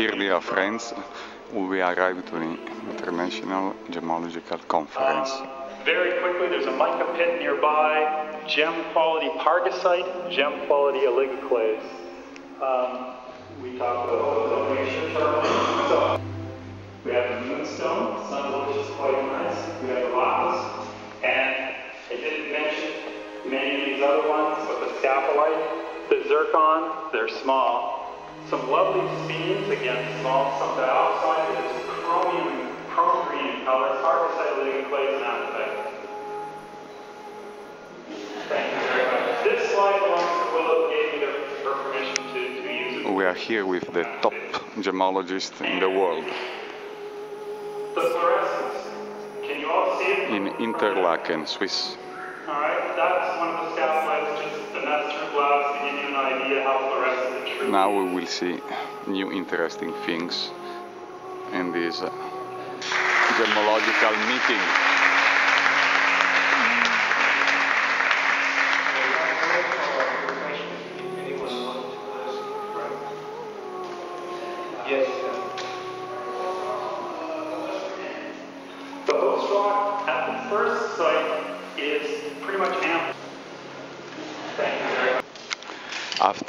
here, dear friends, we arrived to the International Gemological Conference. Very quickly, there's a mica pit nearby, gem quality pargasite, gem quality oligoclase. Um, we talked about donation So we have the moonstone, some of which is quite nice. We have the lapis, and I didn't mention many of these other ones, but the scapolite, the zircon, they're small. Some lovely seams, again, small, some diopside, but it's chromium, chrome color. It's hard to say living clays and amethyst. Thank you very much. This slide belongs to Willow, gave me her permission to, to use it. We are here with the top gemologist in the world The fluorescence. Can you all see it? in Interlaken, Swiss. Alright, that's one of the scapolites, Now we will see new interesting things in this uh, gemological meeting.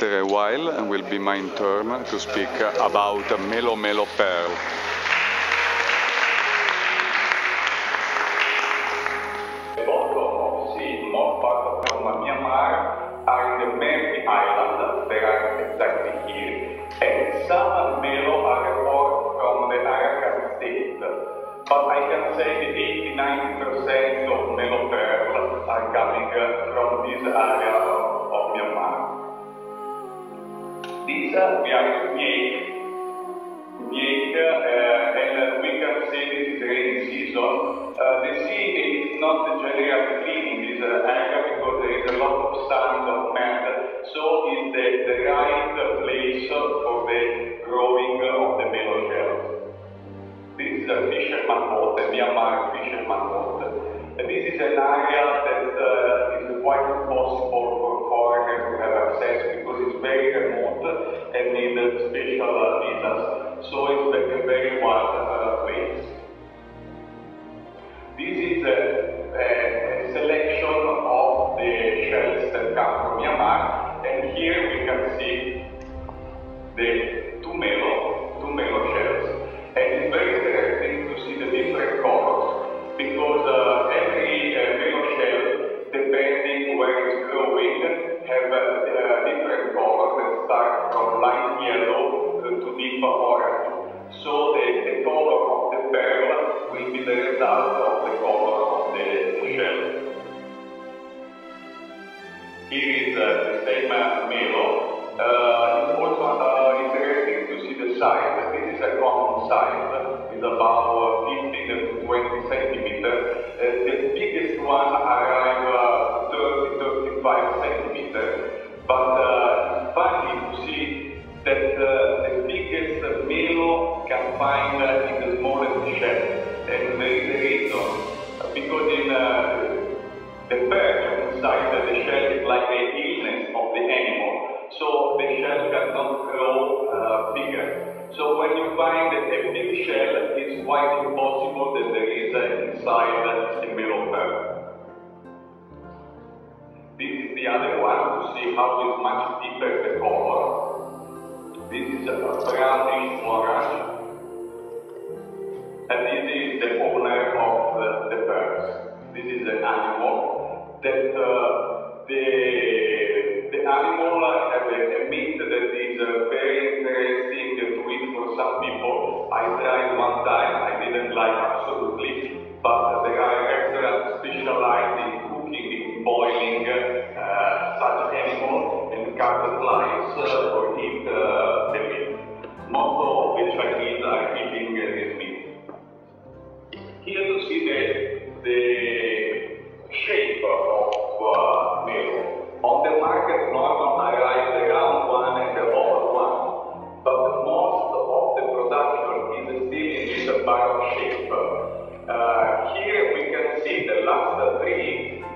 After a while, it will be my turn to speak about Melo Melo Pearl. Part of Myanmar, the. And some Melo are from the. But I can say that 80-90% of Melo are coming from this area We are unique Unique, uh, and we can see this is rainy season. Uh, the sea is not generally clean in this area because there is a lot of sand of mud, so it's the, the right place for the growing of the melon shells. This is a fisherman boat, a Myanmar fisherman boat. And this is an area that uh, is quite impossible for it's also interesting to see the size. This is a common about the other one to see how it's much deeper the color. This is a brownish orange. And this is the owner of the, the birds. This is an animal that uh, the, the animal have a, a meat that is uh, very interesting to eat for some people. I tried one time, I didn't like absolutely,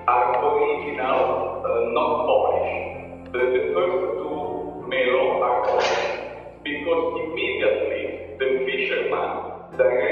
are to now uh, not Polish. The, the first two Melo are Polish because immediately the fisherman directly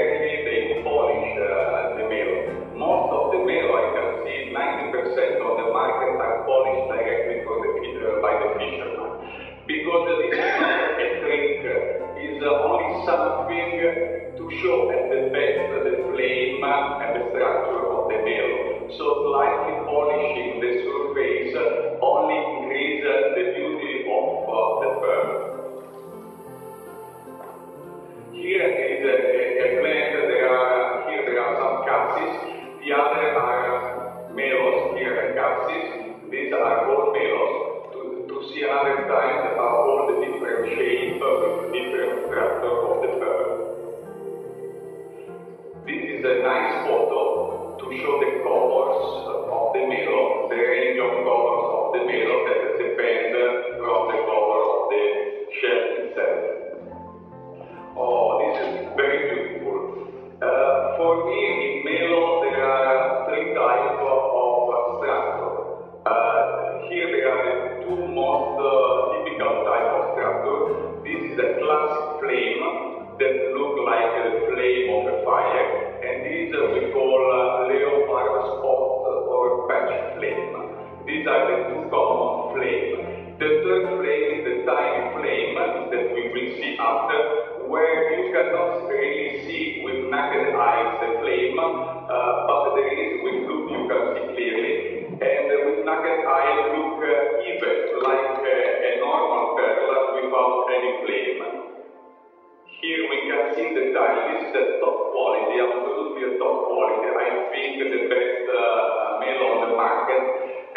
Here we can see the tile. This is a top quality, absolutely a top quality. I think the best uh, mill on the market.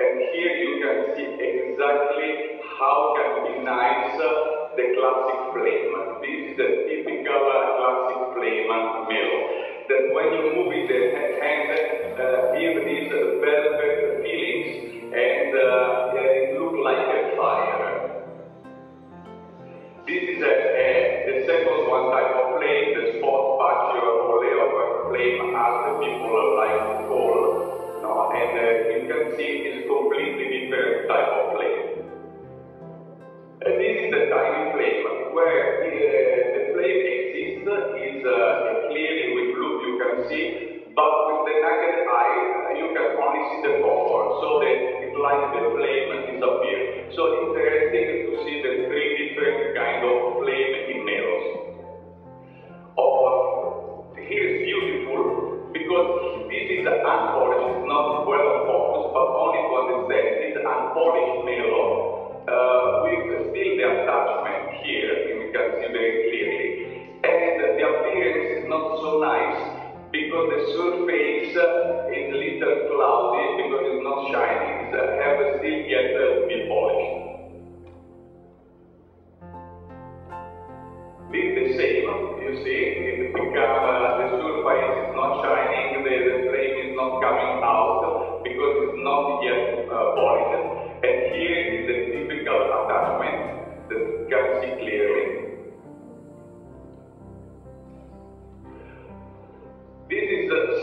And here you can see exactly how can be nice uh, the classic flame. This is a typical uh, classic flame mill. That when you move in the hand, uh, give this velvet uh, feelings and uh, it look like a fire. This is a tackles one type of playing, the sport part you're only of playing as the people like to call. know, and uh,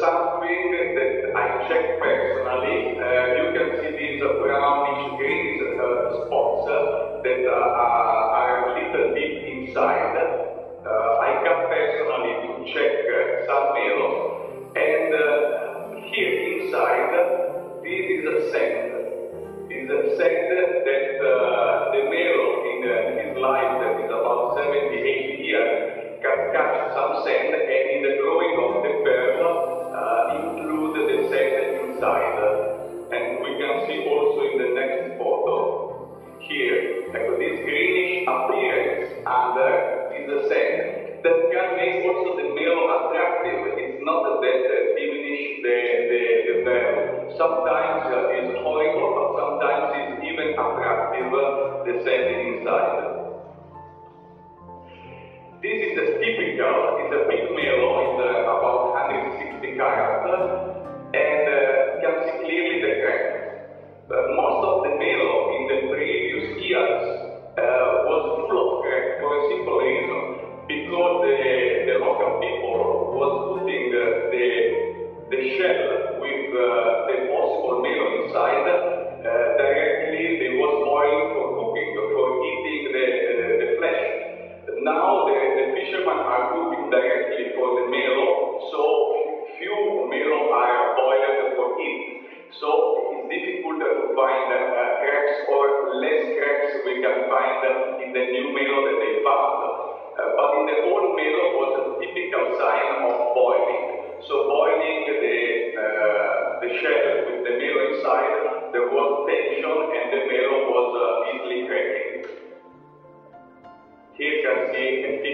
something that I check personally. Uh, you can see these brownish green uh, spots uh, that are, a little bit inside. Uh, I can personally check uh, some mirrors and uh, is the same. That can make also the male attractive. It's not that uh, diminish the, the, the male. Sometimes uh, it's horrible, but sometimes it's even attractive, uh, the same inside. This is a typical, it's a big male, it's uh, about 160 characters.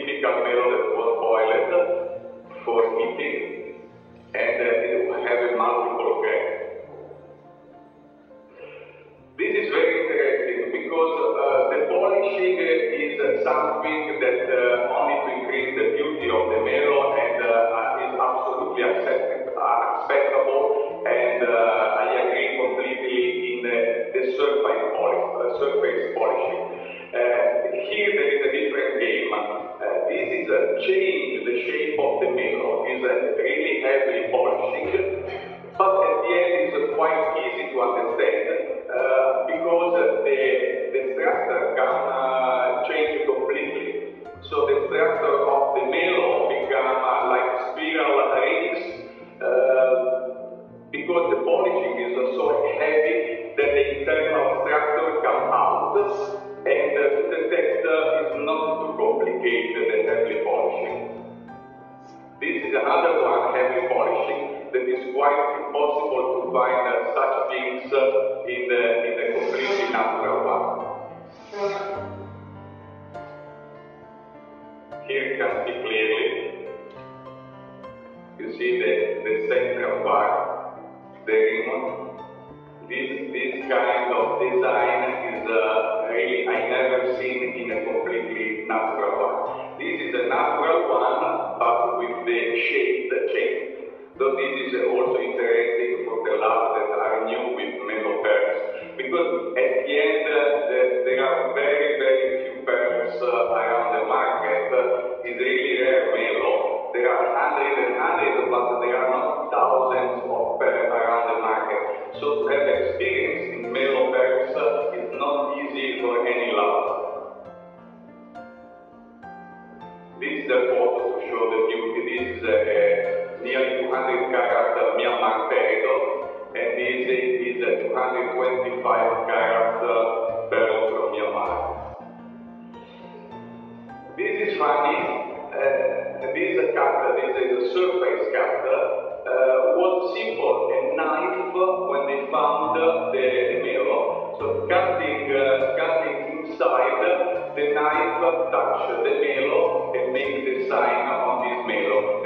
keeping up with all the worthwhile for eating Here you can see clearly. You see the, the central part, the remote. This, this kind of design is uh, really, I never seen in a completely natural one. This is a natural one, but with the shape, the shape. So this is also interesting. the knife touch the melo and make the sign on this melo.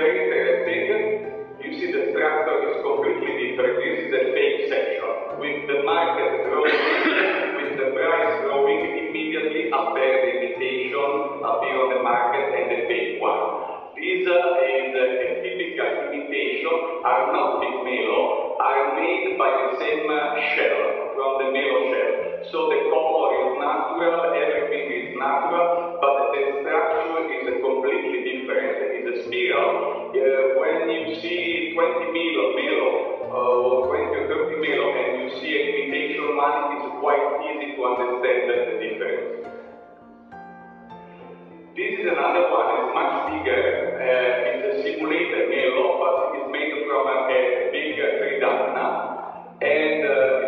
very interesting. You see the structure is completely different. This is the fake section with the market growing, with the price growing immediately after the imitation appear on the market and the fake one. These uh, is a typical imitation are not big melo, are made by the same uh, shell from the melo shell. So the color is natural, everything is natural. see 20 mil, mil uh, or 20 or 30 mil and you see an imitation money, it's quite easy to understand the difference. This is another one, it's much bigger, uh, it's a simulated mail, but it's made from a, a big tridacna and uh,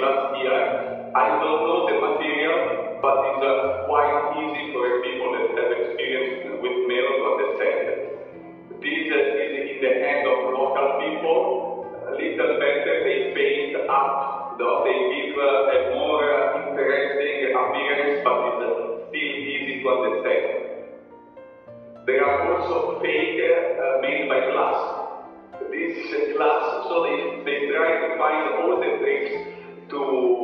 last year, I don't know the material, but it's uh, quite easy for people that have experience with mail to understand. This uh, is in the hand of local people. A little better, they paint up, though they give uh, a more interesting appearance, but it's still easy to understand. There are also fake uh, made by glass. This is a glass, so they, they try to find all the to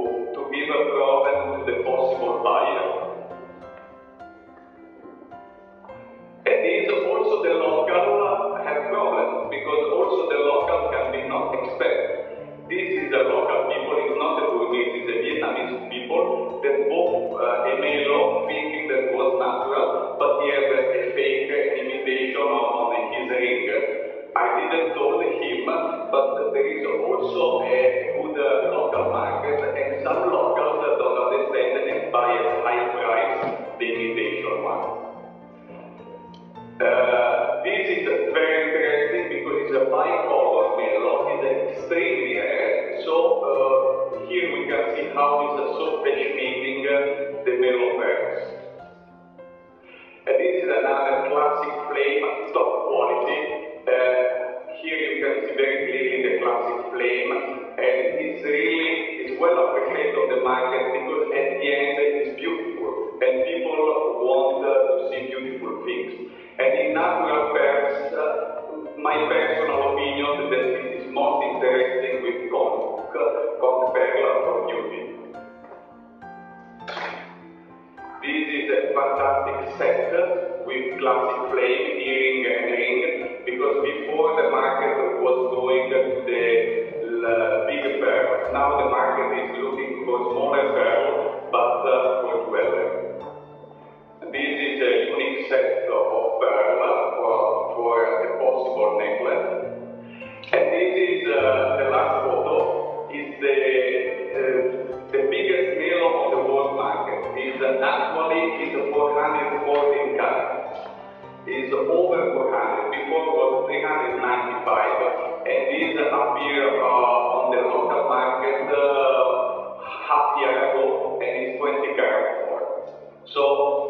Engineering during because before the market was going to the bigger firms. Now the market is looking for smaller firms. the and it's 20 characters So